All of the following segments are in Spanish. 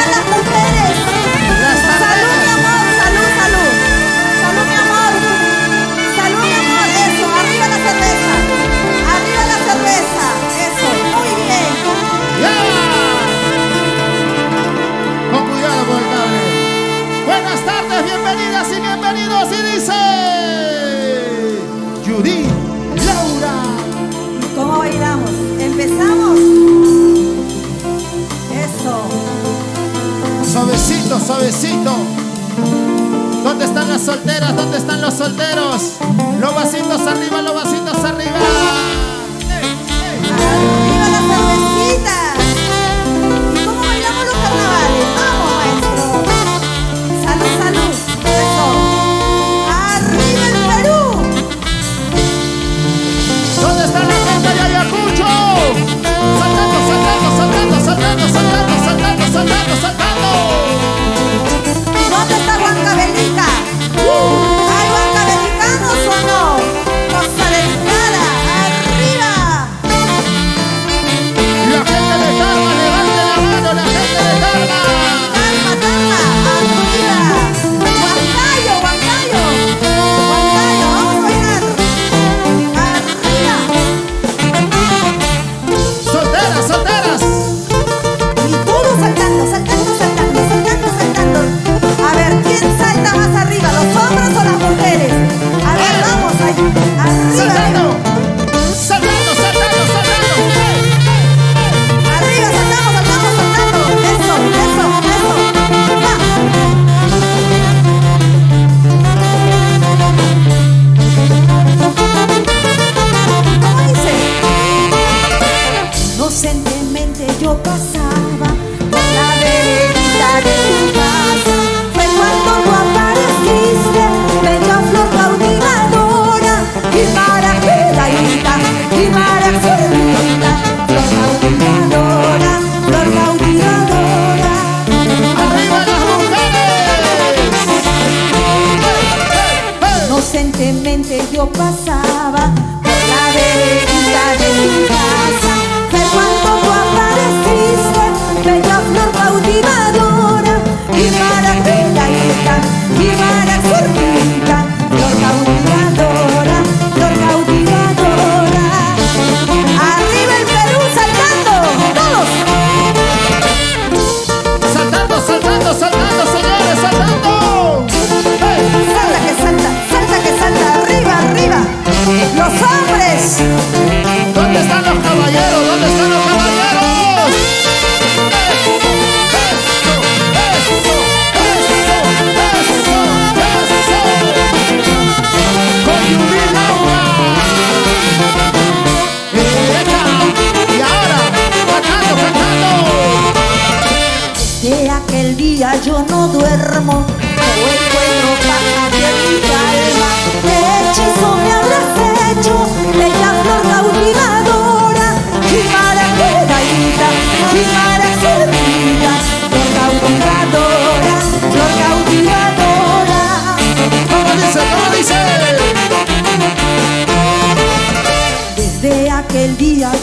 Tá com pé. ¿Dónde están las solteras? ¿Dónde están los solteros? Los vasitos arriba, los vasitos arriba. ¡Arriba la cervecita! ¿Y cómo bailamos los carnavales? ¡Vamos, maestro! ¡Salud, salud! Eso. ¡Arriba el Perú! ¿Dónde está la gente de Ayacucho? ¡Saltando, saltando, saltando, saltando, saltando, saltando, saltando! saltando!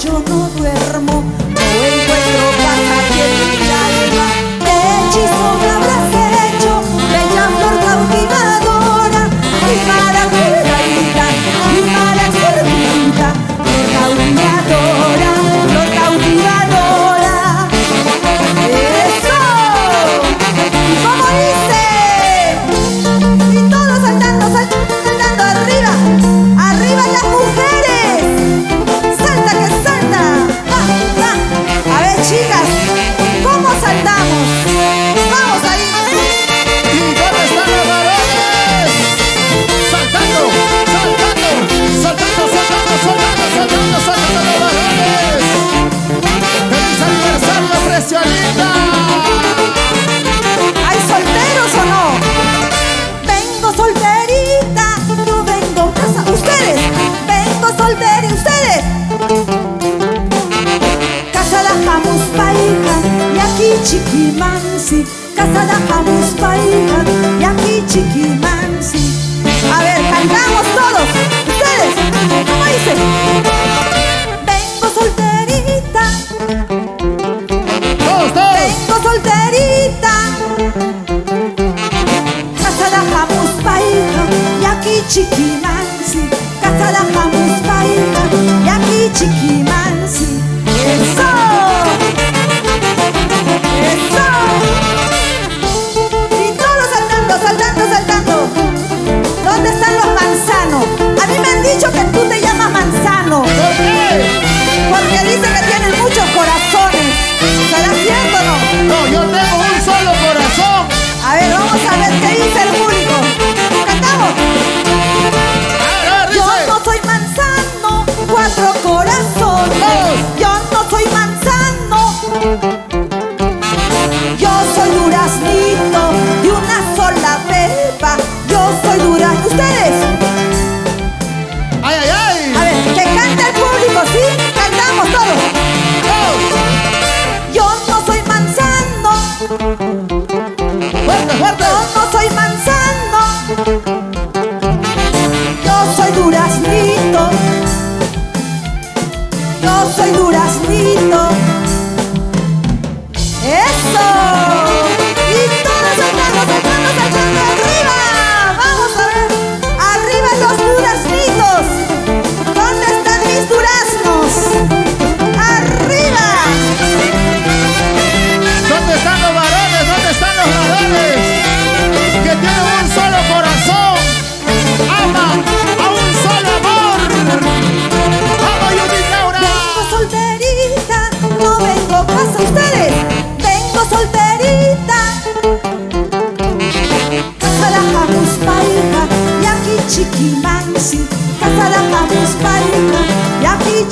yo no duermo. te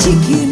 Take que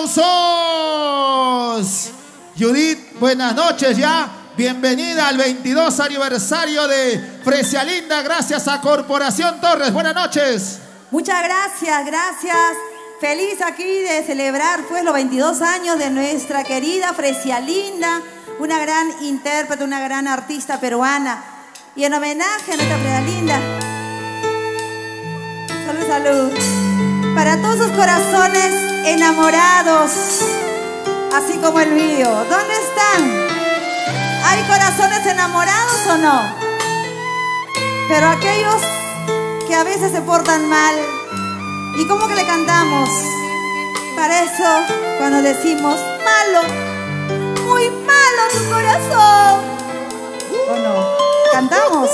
aplausos. Judith, buenas noches ya. Bienvenida al 22 aniversario de Fresia Linda, gracias a Corporación Torres. Buenas noches. Muchas gracias, gracias. Feliz aquí de celebrar pues los 22 años de nuestra querida Fresia Linda, una gran intérprete, una gran artista peruana. Y en homenaje a nuestra Fresia Linda. Salud, salud para todos esos corazones enamorados, así como el mío. ¿Dónde están? ¿Hay corazones enamorados o no? Pero aquellos que a veces se portan mal, ¿y cómo que le cantamos? Para eso, cuando decimos malo, muy malo tu corazón. ¿O no? ¿Cantamos?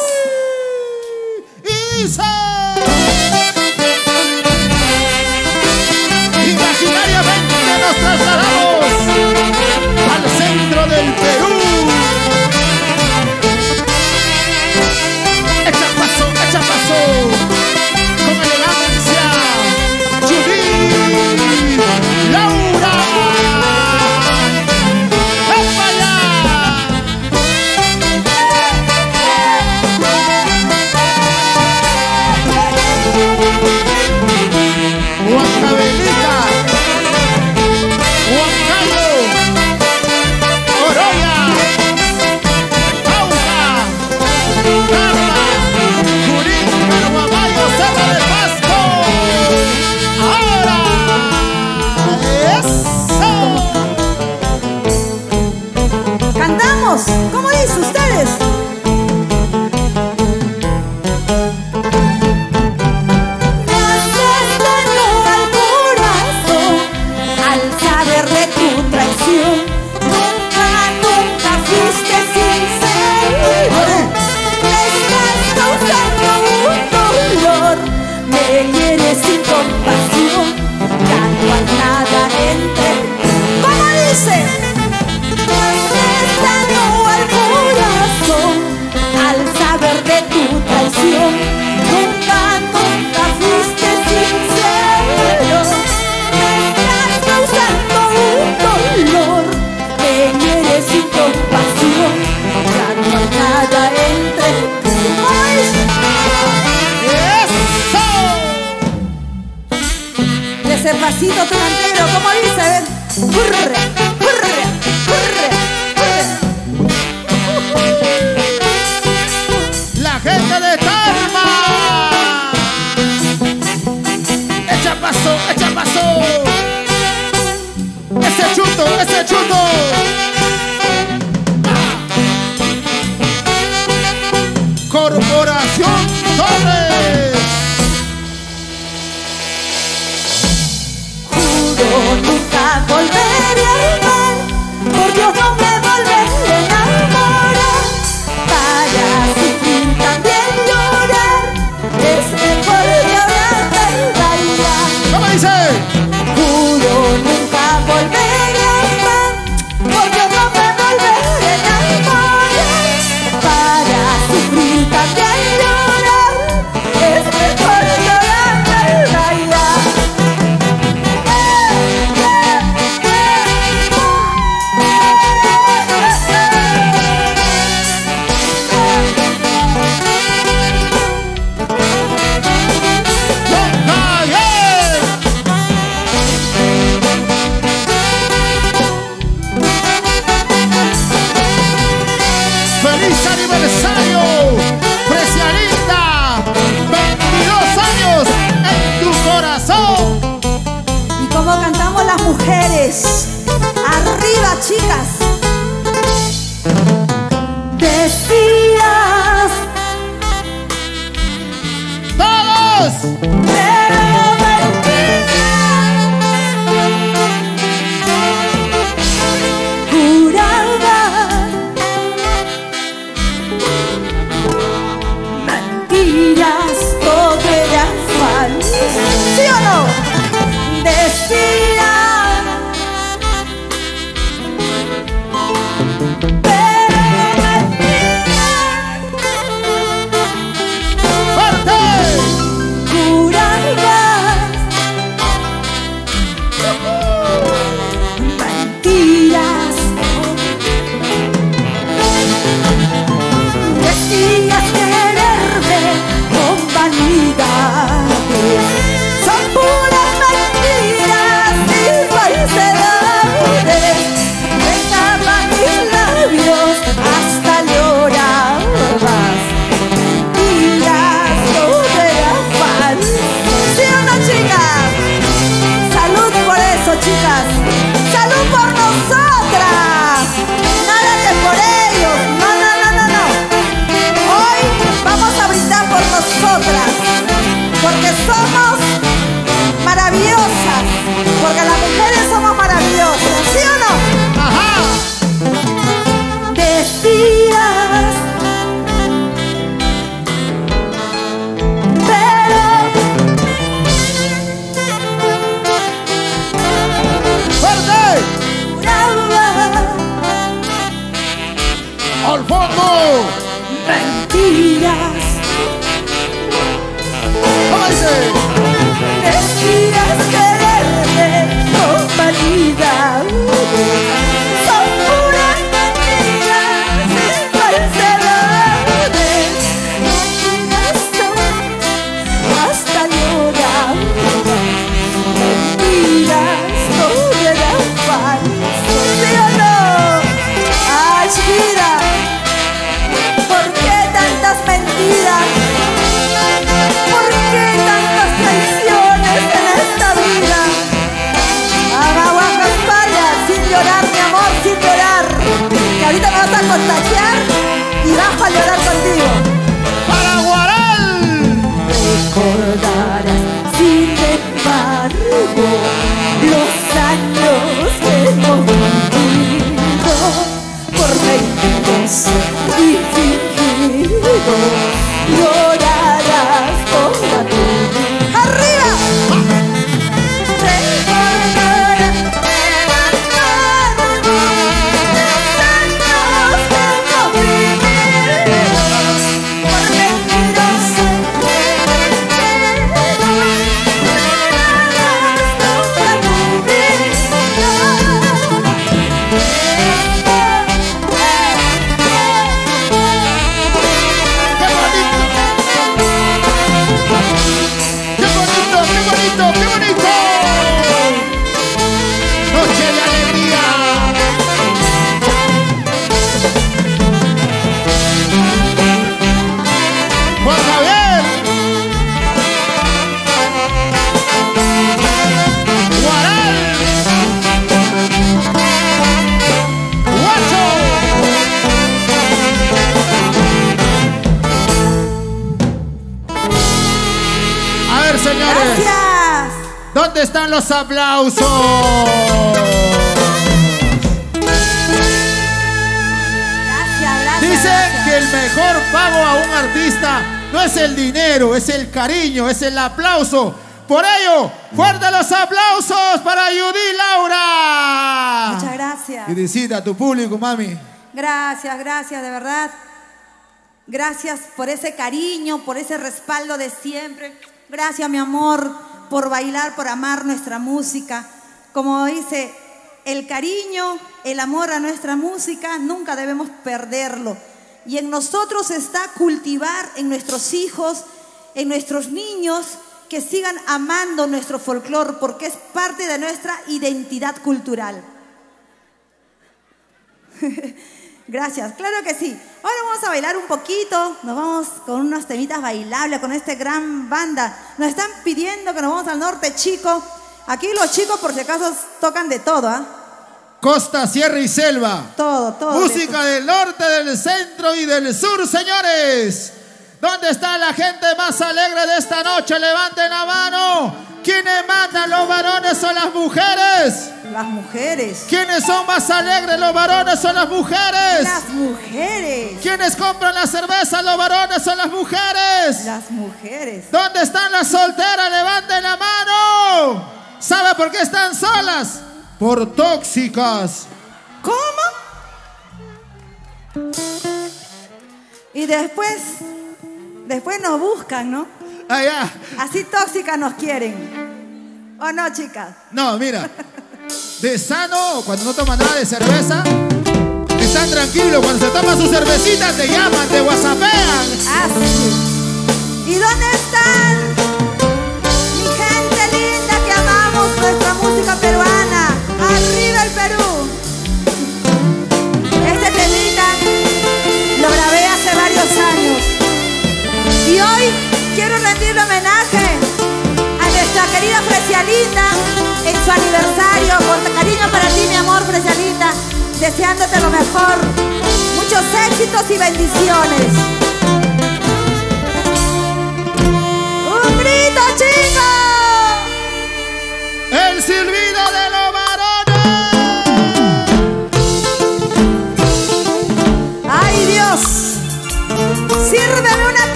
¡Isa! ¿Cómo cariño, es el aplauso. Por ello, fuerte los aplausos para Judy Laura. Muchas gracias. Y decida a tu público, mami. Gracias, gracias, de verdad. Gracias por ese cariño, por ese respaldo de siempre. Gracias, mi amor, por bailar, por amar nuestra música. Como dice, el cariño, el amor a nuestra música, nunca debemos perderlo. Y en nosotros está cultivar en nuestros hijos, en nuestros niños, que sigan amando nuestro folclore, porque es parte de nuestra identidad cultural. Gracias, claro que sí. Ahora vamos a bailar un poquito, nos vamos con unos temitas bailables, con esta gran banda. Nos están pidiendo que nos vamos al norte, chico. Aquí los chicos, por si acaso, tocan de todo, ¿ah? Costa, Sierra y Selva. Todo, todo. Música del norte, del centro y del sur, señores. ¿Dónde está la gente más alegre de esta noche? Levanten la mano. ¿Quiénes mandan, los varones o las mujeres? Las mujeres. ¿Quiénes son más alegres, los varones o las mujeres? Las mujeres. ¿Quiénes compran la cerveza, los varones o las mujeres? Las mujeres. ¿Dónde están las solteras? Levanten la mano. ¿Sabe por qué están solas? Por tóxicas. ¿Cómo? Y después, después nos buscan, ¿no? Allá. Así tóxicas nos quieren. ¿O no, chicas? No, mira. De sano, cuando no toma nada de cerveza, están tranquilos. Cuando se toma su cervecita, te llaman, te whatsappean. Así. ¿Y dónde están? Mi gente linda que amamos nuestra música peruana. ¡Arriba el Perú! Y hoy quiero rendirle homenaje a nuestra querida Fresialinda en su aniversario. Con cariño para ti, mi amor, Fresialinda. Deseándote lo mejor. Muchos éxitos y bendiciones. ¡Un grito, chicos! El silbido de los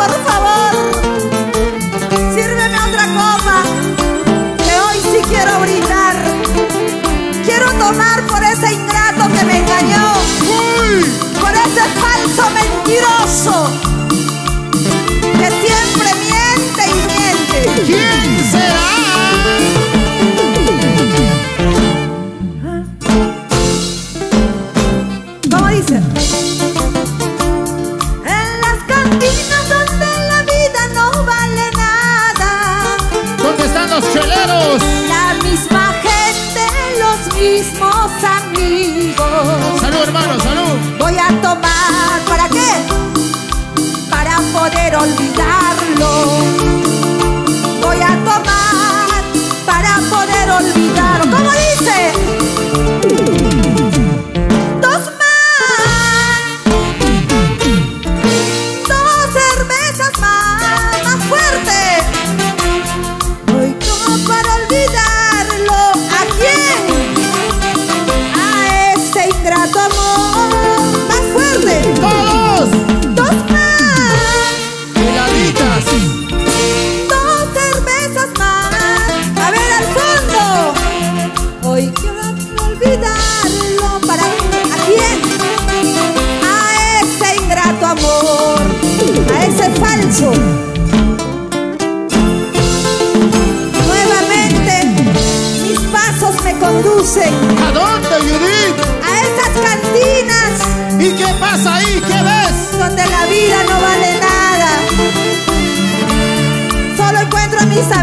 por favor. Sírveme otra copa. Que hoy sí quiero brindar. Quiero tomar por ese ingrato que me engañó. Por ese falso mentiroso. Que siempre miente y miente. Misma gente, los mismos amigos. Salud, hermano, salud. Voy a tomar, ¿para qué? Para poder olvidarlo. Voy a tomar para poder olvidarlo. ¿Cómo dice?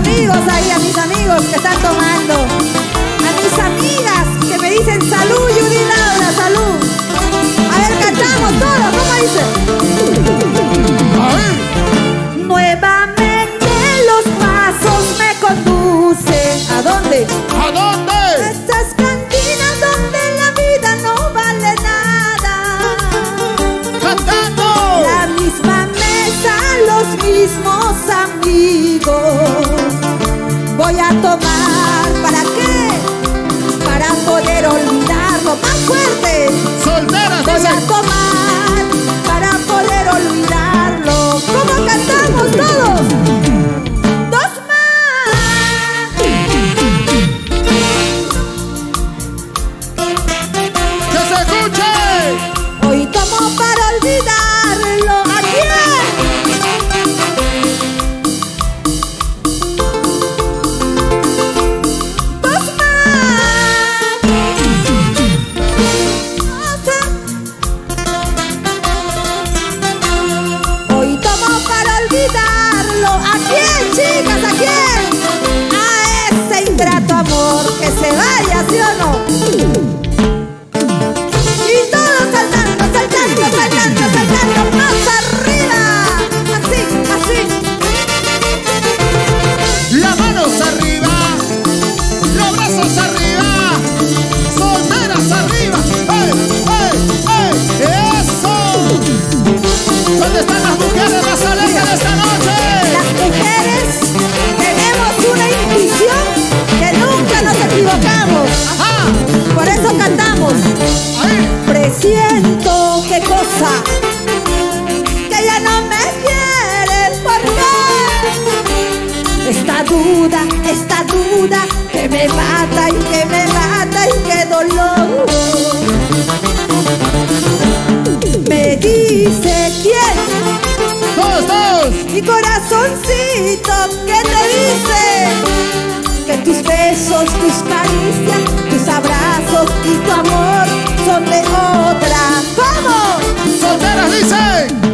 Amigos ahí, a mis amigos que están tomando. A mis amigas que me dicen salud, Judy Laura, salud. A ver, cantamos todos, ¿cómo dice? Nuevamente los pasos me conducen. ¿A dónde? ¿A dónde? Cristiano. corazoncito que te dice que tus besos, tus caricias, tus abrazos y tu amor son de otra. ¡Vamos! ¡Solteras dice!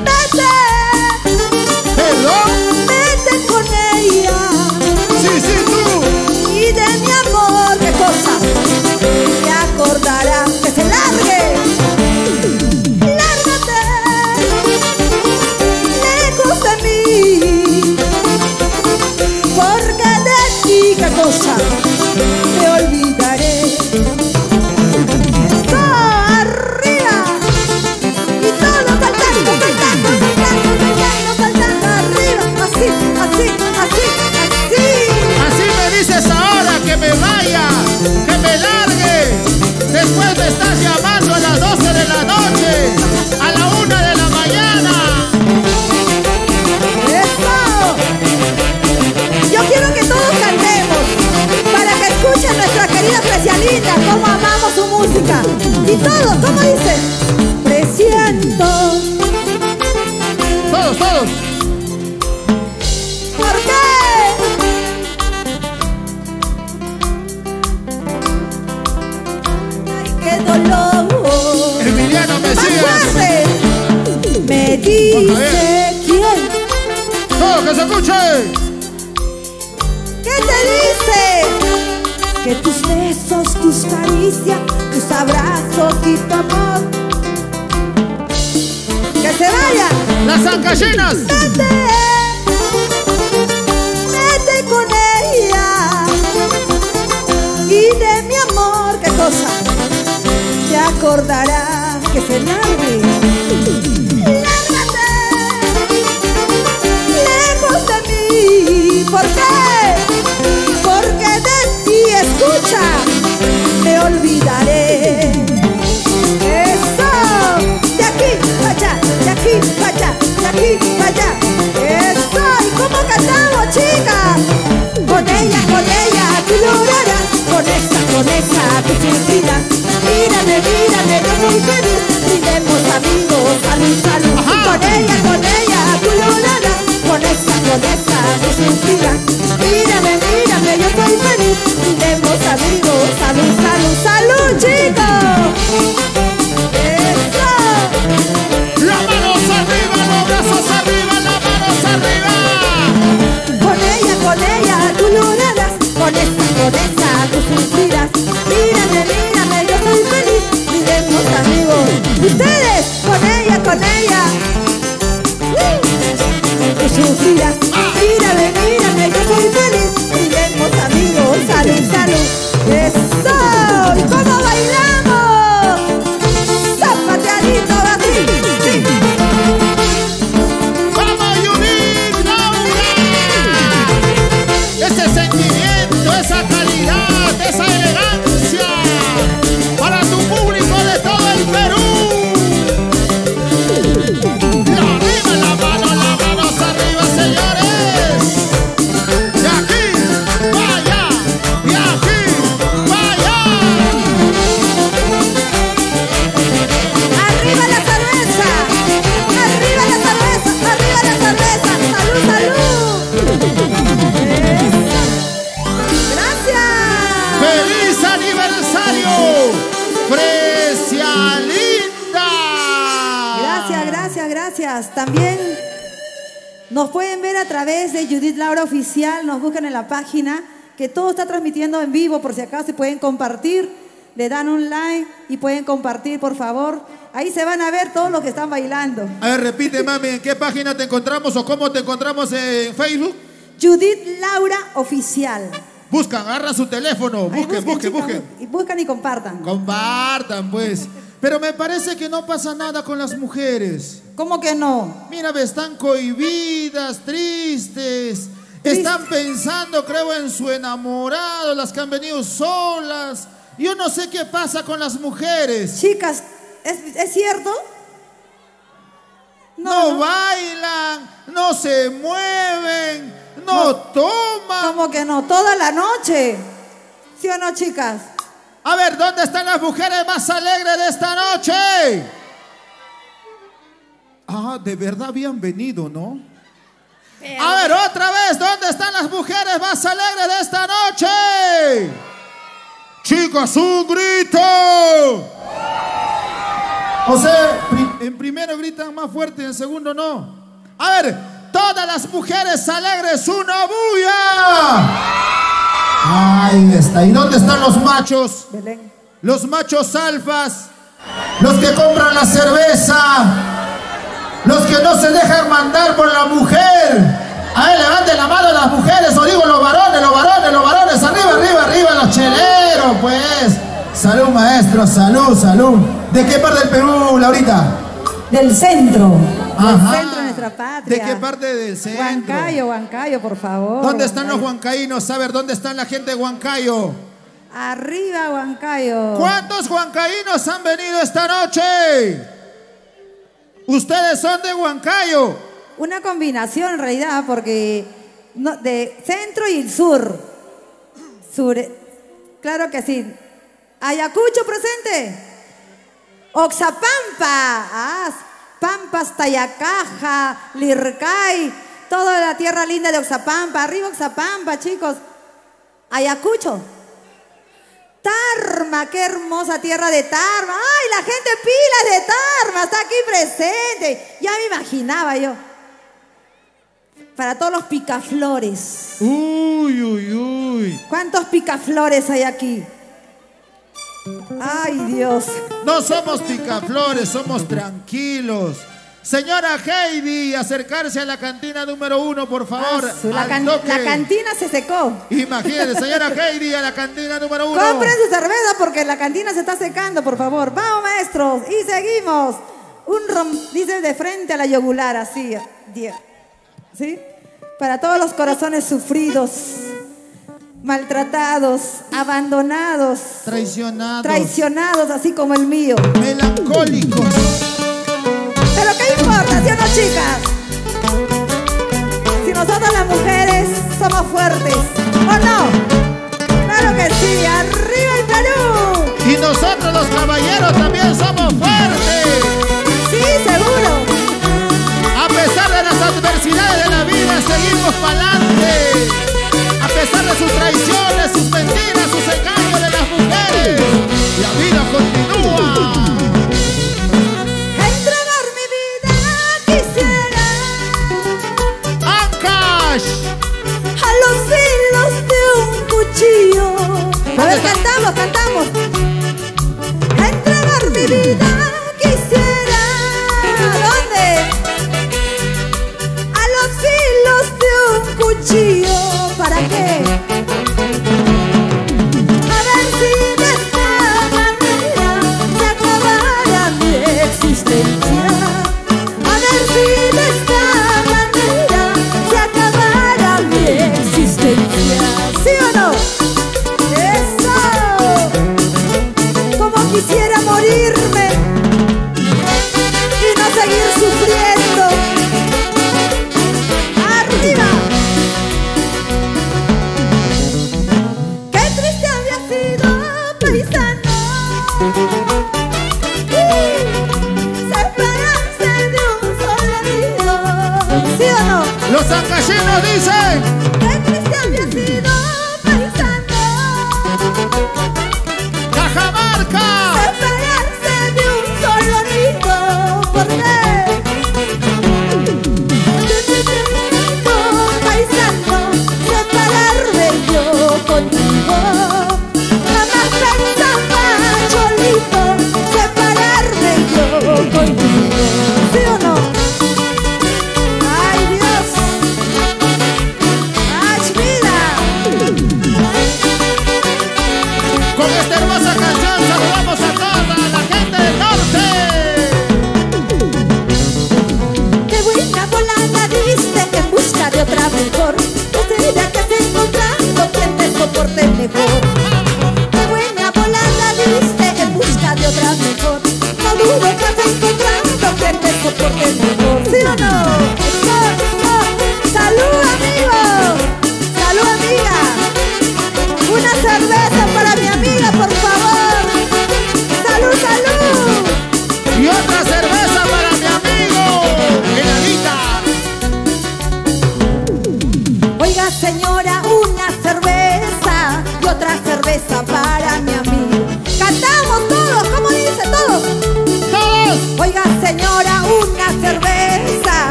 Está transmitiendo en vivo, por si acaso, se pueden compartir, le dan un like y pueden compartir, por favor. Ahí se van a ver todos los que están bailando. A ver, repite, mami, ¿en qué página te encontramos o cómo te encontramos en Facebook? Judith Laura Oficial. Buscan, agarra su teléfono, busquen, busquen, chicas, busquen. y buscan y compartan. Compartan, pues. Pero me parece que no pasa nada con las mujeres. ¿Cómo que no? Mira, están cohibidas, tristes. Están pensando, creo, en su enamorado, las que han venido solas. Yo no sé qué pasa con las mujeres. Chicas, ¿es, es cierto? No, bailan, no se mueven, no, toman. ¿Cómo que no? Toda la noche. ¿Sí o no, chicas? A ver, ¿dónde están las mujeres más alegres de esta noche? Ah, de verdad habían venido, ¿no? A ver, otra vez, ¿dónde están las mujeres más alegres de esta noche? Chicas, un grito. O sea, en primero gritan más fuerte, en segundo no. A ver, todas las mujeres alegres, una bulla. Ahí está. ¿Y dónde están los machos? Belén. Los machos alfas, los que compran la cerveza, los que no se dejan mandar por la mujer. A ver, levanten la mano las mujeres, o digo los varones, los varones, los varones, arriba, arriba, arriba, los cheleros, pues. Salud, maestro, salud, salud. ¿De qué parte del Perú, Laurita? Del centro. Ajá. Del centro de nuestra patria. ¿De qué parte del centro? Huancayo, Huancayo, por favor. ¿Dónde están los huancaínos? A ver, ¿dónde están la gente de Huancayo? Arriba, Huancayo. ¿Cuántos huancaínos han venido esta noche? Ustedes son de Huancayo. Una combinación en realidad, porque de centro y sur. Sur. Claro que sí. Ayacucho presente. Oxapampa. Ah, Pampas, Tayacaja, Lircay. Toda la tierra linda de Oxapampa. Arriba Oxapampa, chicos. Ayacucho. Tarma, qué hermosa tierra de Tarma. Ay, la gente pilas de Tarma está aquí presente. Ya me imaginaba yo. Para todos los picaflores. Uy, uy, uy. ¿Cuántos picaflores hay aquí? Ay, Dios. No somos picaflores, somos tranquilos. Señora Heidi, acercarse a la cantina número uno, por favor. Ah, la, al can- toque. la cantina se secó. Imagínense, señora Heidi, a la cantina número uno. Compren su cerveza porque la cantina se está secando, por favor. Vamos, maestros. Y seguimos. Un rom, dice de frente a la yogular, así. ¿Sí? Para todos los corazones sufridos, maltratados, abandonados, Traicionados. traicionados, así como el mío. Melancólicos. Pero ¿qué importa, sí o no, chicas? Si nosotros las mujeres somos fuertes, ¿o no? Claro que sí, arriba el Perú. Y nosotros los caballeros también somos fuertes. Sí, seguro. A pesar de las adversidades de la vida, seguimos para adelante. A pesar de sus traiciones, sus mentiras, sus engaños de las mujeres, la vida continúa.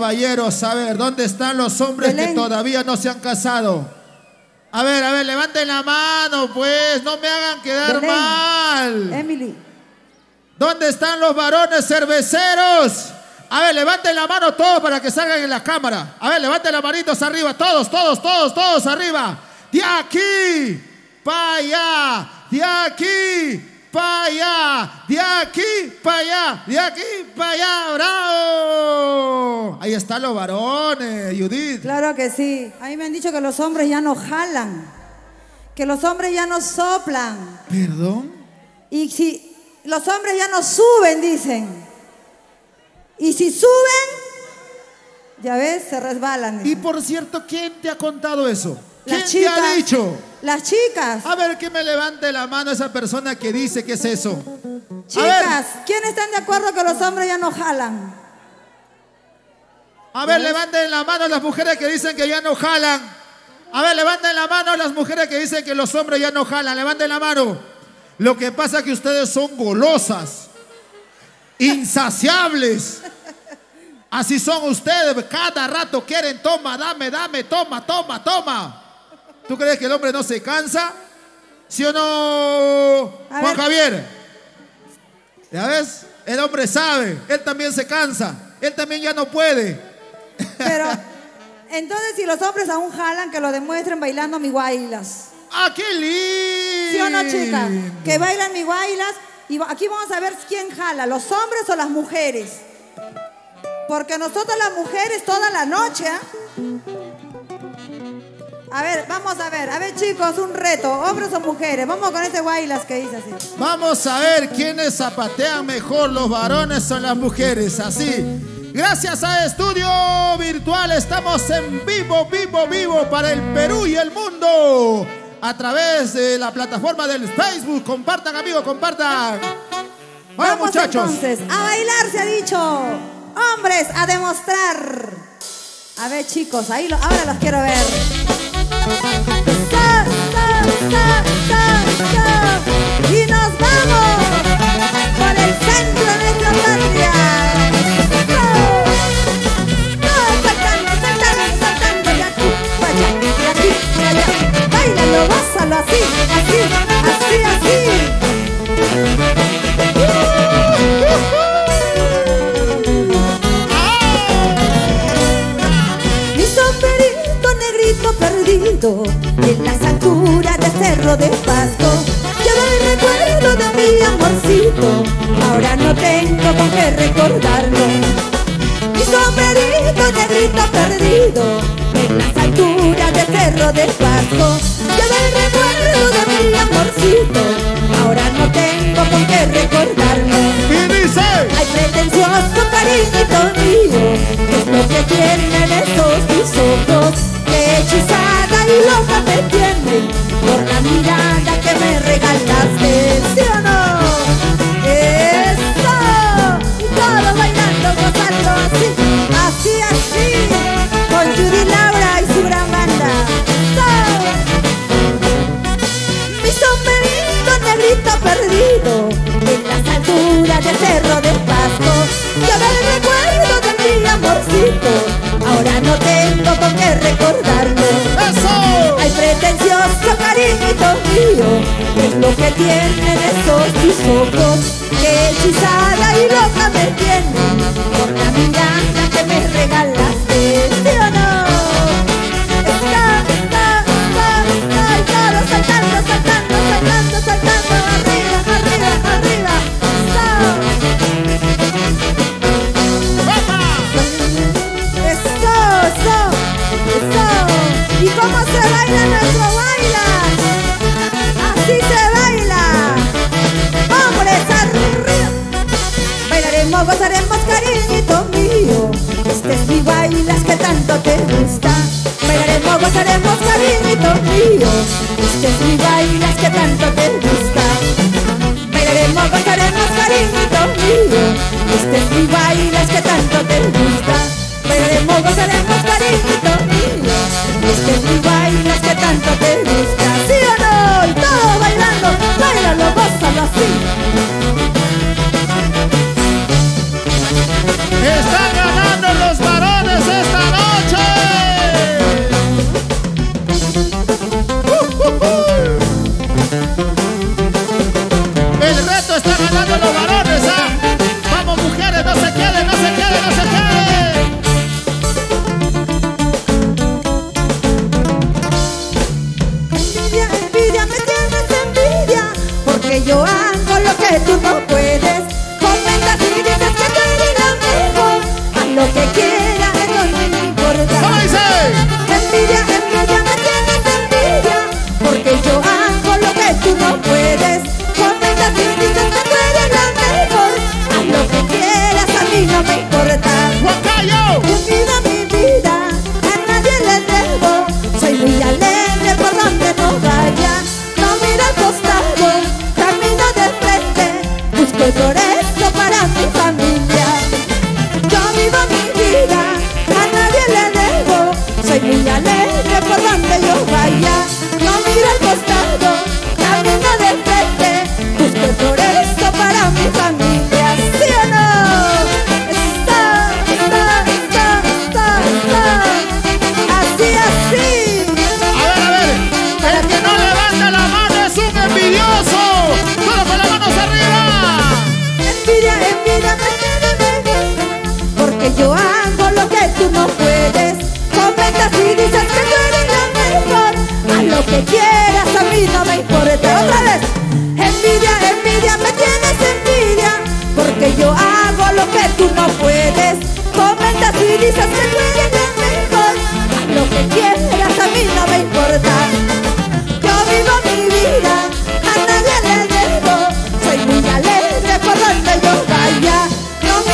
caballeros, a ver, ¿dónde están los hombres que todavía no se han casado? A ver, a ver, levanten la mano, pues, no me hagan quedar mal. Emily. ¿Dónde están los varones cerveceros? A ver, levanten la mano todos para que salgan en la cámara. A ver, levanten las manitos arriba, todos, todos, todos, todos arriba. De aquí, para allá, de aquí, para allá, de aquí para allá, de aquí para allá, bravo. Ahí están los varones, Judith. Claro que sí. A mí me han dicho que los hombres ya no jalan, que los hombres ya no soplan. ¿Perdón? Y si los hombres ya no suben, dicen. Y si suben, ya ves, se resbalan. Y por cierto, ¿quién te ha contado eso? ¿Quién Las te ha chicas. dicho? Las chicas. A ver, que me levante la mano esa persona que dice que es eso. Chicas, ¿quiénes están de acuerdo que los hombres ya no jalan? A ver, levanten la mano las mujeres que dicen que ya no jalan. A ver, levanten la mano las mujeres que dicen que los hombres ya no jalan. Levanten la mano. Lo que pasa es que ustedes son golosas, insaciables. Así son ustedes. Cada rato quieren, toma, dame, dame, toma, toma, toma. ¿Tú crees que el hombre no se cansa? ¿Sí o no, A Juan ver. Javier? ¿Ya ves? El hombre sabe. Él también se cansa. Él también ya no puede. Pero, entonces si los hombres aún jalan, que lo demuestren bailando mi guaylas. ¡Ah, qué lindo! ¿Sí o no, chicas? Que bailan mi guaylas. Y aquí vamos a ver quién jala, los hombres o las mujeres. Porque nosotros las mujeres toda la noche. ¿ah? A ver, vamos a ver. A ver, chicos, un reto. Hombres o mujeres. Vamos con este guaylas que dice así. Vamos a ver quiénes zapatean mejor, los varones o las mujeres. Así. Gracias a Estudio Virtual estamos en vivo, vivo, vivo para el Perú y el mundo. A través de la plataforma del Facebook. Compartan, amigos, compartan. Bueno, Vamos muchachos. entonces, a bailar se ha dicho. Hombres, a demostrar. A ver, chicos, ahí lo- ahora los quiero ver. Así, así, así, así. En las alturas del cerro de Pasto. Lleva el recuerdo de mi amorcito, ahora no tengo con qué recordarlo. Mi sombrerito negrito perdido en las alturas del cerro de Pasto. Lleva el recuerdo de mi amorcito, ahora no tengo con qué recordarlo. Y dice. Ay, pretencioso cariñito mío, es lo que tienen esos mis ojos, y loca me tienen por la mirada que me regalaste, ¿sí o no? ¡Eso! Todos bailando, gozando así, así, así, con Judy Laura y su gran banda. ¡So! Mi sombrerito negrito perdido En las alturas del cerro de Pasto Lleva el recuerdo de mi amorcito Ahora no tengo con qué recordarlo cariñito mío Es lo que tienen esos tus ojos Que hechizada y loca me tienen Por la mirada que me regalaste ¿Sí o no? Está, está, está, está saltando, saltando, saltando, saltando Arriba, arriba, arriba Eso Eso, eso, eso. ¿Y cómo se baila nuestro baila? Gozaremos, cariñito mío. Este es mi bailas que tanto te gusta. Bailaremos, gozaremos, cariñito mío. Este es mi bailas que tanto te gusta. Bailaremos, gozaremos, cariñito mío. Este es mi bailas que tanto te gusta. Bailaremos, gozaremos, cariñito mío. Este es mi bailas que tanto te gusta. ¿Sí o no? Y todos bailando, bailalo, gózalo así. Están ganando los varones esta noche. El reto está ganando los varones,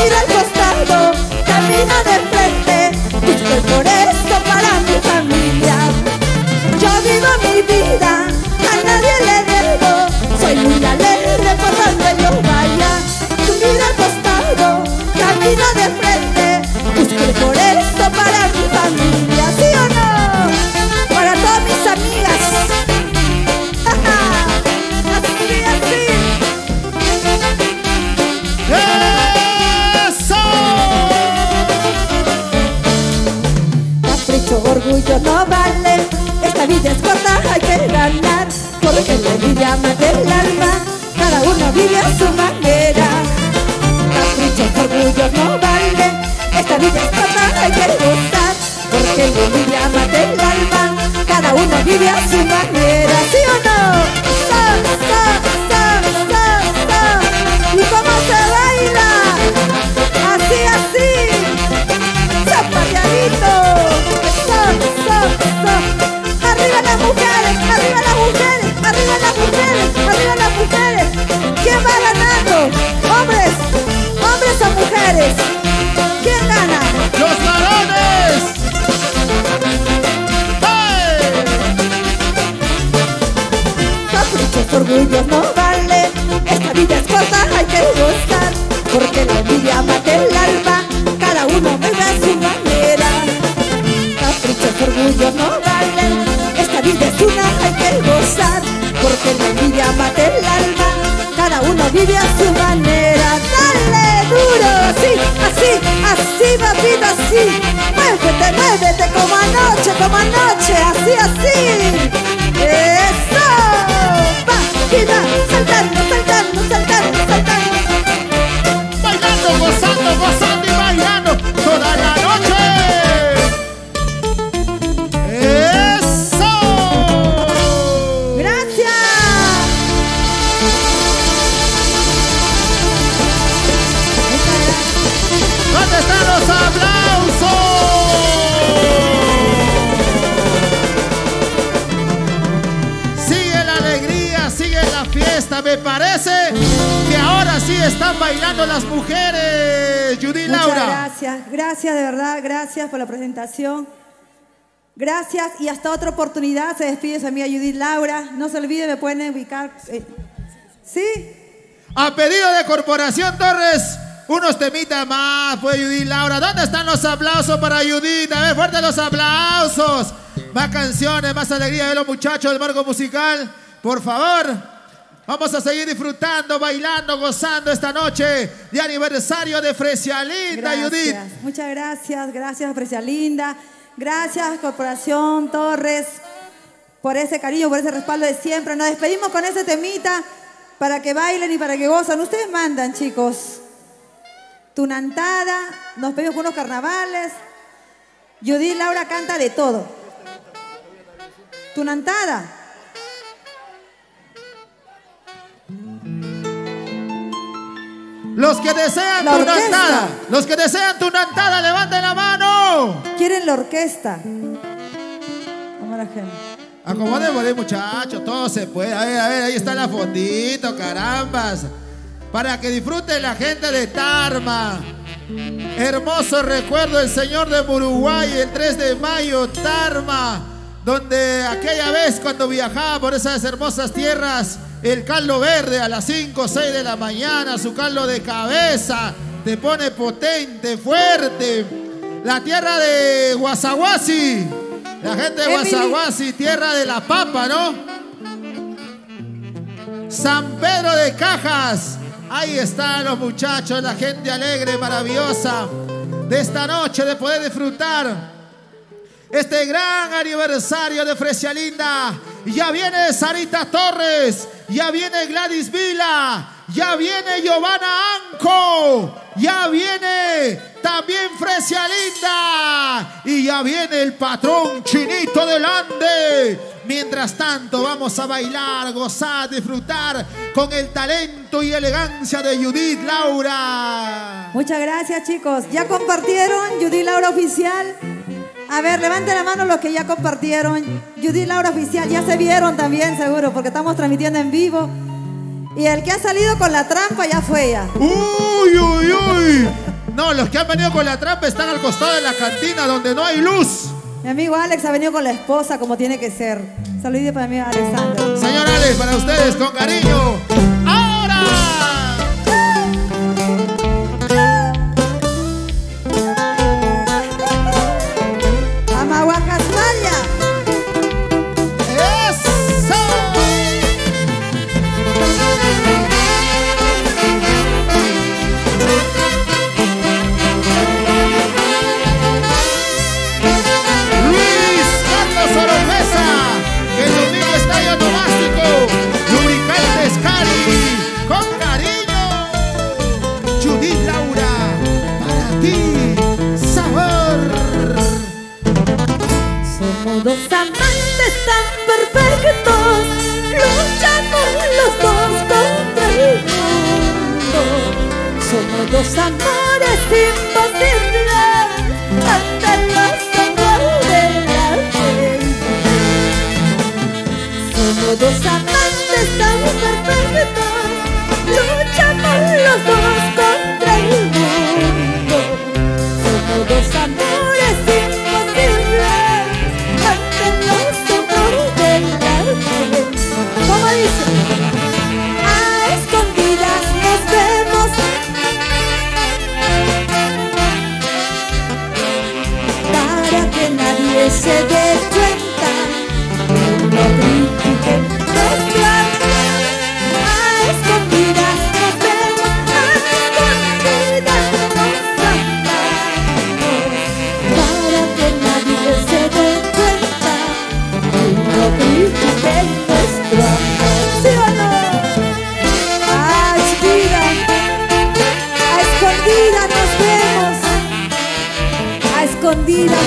No miro al costado, camino de frente. Busco el progreso para mi familia. Yo vivo mi vida, Porque la envidia mata el alma. Cada uno vive a su manera. Orgullos no vale Esta vida es corta, hay que gozar Porque la envidia mata el alma Cada uno vive a su manera. Caprichos, orgullos no valen. Esta vida es una, hay que gozar Porque la envidia mata el alma Cada uno vive a su manera. Dale duro, así, así, así, papito, así Muévete, muévete como anoche, como anoche Así, así. Va, y están bailando las mujeres. Judy Muchas Laura. gracias, gracias de verdad, gracias por la presentación. Gracias y hasta otra oportunidad. Se despide su amiga Judith Laura. No se olvide, me pueden ubicar. eh, ¿Sí? A pedido de Corporación Torres, unos temitas más, pues Judith Laura. ¿Dónde están los aplausos para Judith? A ver, fuerte los aplausos. Más canciones, más alegría de los muchachos del marco musical. Por favor, vamos a seguir disfrutando, bailando, gozando esta noche de aniversario de Fresia Linda, Judith. Gracias, muchas gracias, gracias Precia Linda, gracias Corporación Torres por ese cariño, por ese respaldo de siempre. Nos despedimos con ese temita para que bailen y para que gozan. Ustedes mandan, chicos. Tunantada, nos pedimos con unos carnavales. Judith Laura canta de todo. Tunantada. Los que desean La tu orquesta. nantada, los que desean tu nantada, levanten la mano. ¿Quieren la orquesta? Vamos a la gente. Acomoden por ahí, muchachos, todo se puede. A ver, a ver, ahí está la fotito, carambas. Para que disfrute la gente de Tarma. Hermoso recuerdo el señor de Uruguay, el 3 de mayo, Tarma, donde aquella vez cuando viajaba por esas hermosas tierras, el caldo verde a las 5 o 6 de la mañana, su caldo de cabeza, te pone potente, fuerte. La tierra de Guasaguasi, la gente de Guasaguasi, tierra de la papa, ¿no? San Pedro de Cajas, ahí están los muchachos, la gente alegre, maravillosa de esta noche de poder disfrutar este gran aniversario de Fresia Linda. Ya viene Sarita Torres, ya viene Gladys Vila, ya viene Giovanna Anco, ya viene también Fresia Linda y ya viene el patrón Chinito del Ande. Mientras tanto vamos a bailar, gozar, disfrutar con el talento y elegancia de Judith Laura. Muchas gracias chicos. ¿Ya compartieron Judith Laura Oficial? A ver, levante la mano los que ya compartieron. Judith Laura Oficial, ya se vieron también seguro porque estamos transmitiendo en vivo. Y el que ha salido con la trampa ya fue ya. ¡Uy, uy, uy! No, los que han venido con la trampa están al costado de la cantina donde no hay luz. Mi amigo Alex ha venido con la esposa como tiene que ser. Saludos para mi amigo Alexander. Señor Alex, para ustedes, con cariño.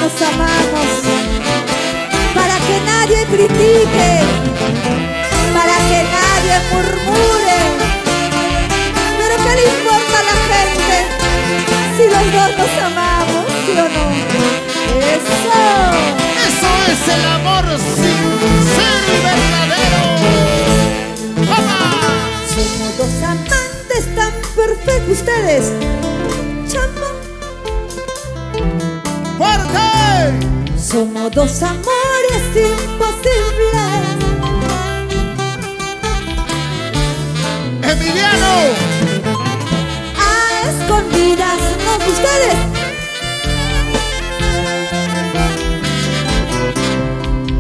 Nos amamos critique, para que nadie murmure. Pero ¿qué le importa a la gente si los dos nos amamos, sí o no? Eso. Eso es el amor sincero y verdadero. ¡Vamos! Somos dos amantes tan perfectos. Ustedes, Somos dos amores imposibles. Emiliano. A escondidas, no ustedes.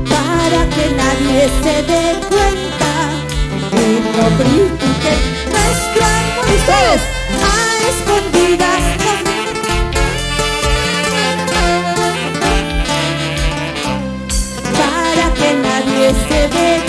Para que nadie se dé cuenta y no critique nuestro amor. Ustedes, a escondidas, no se